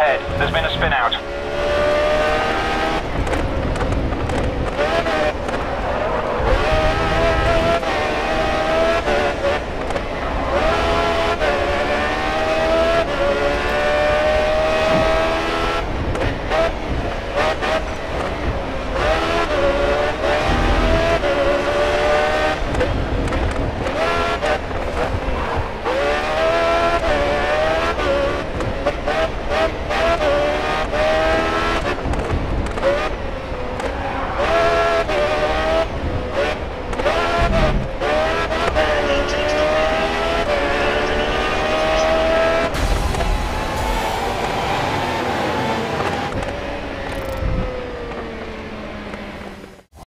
ahead. There's been a spin out.